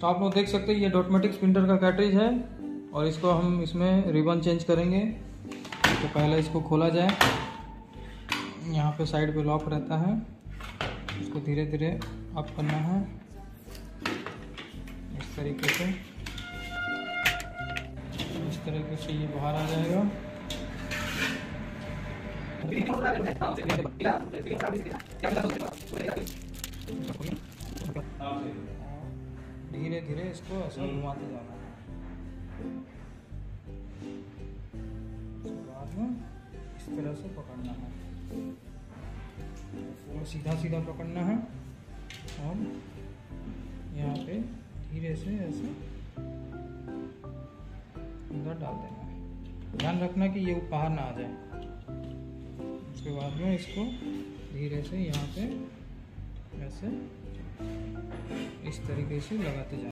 तो आप लोग देख सकते हैं, ये डॉटमेटिक स्पिंटर का कैटरेज है और इसको हम इसमें रिबन चेंज करेंगे। तो पहले इसको खोला जाए। यहाँ पे साइड पे लॉक रहता है। इसको धीरे धीरे अप करना है। इस तरीके से। इस तरीके से ये बाहर आ जाएगा। धीरे धीरे इसको ऐसे घुमाते जाना। है बाद में इस तरह से पकड़ना है। और सीधा सीधा पकड़ना है। और यहाँ पे धीरे से ऐसे अंदर डाल देना है। ध्यान रखना कि ये बाहर ना आ जाए। उसके बाद में इसको धीरे से यहाँ पे ऐसे इस तरीके से लगाते जाना।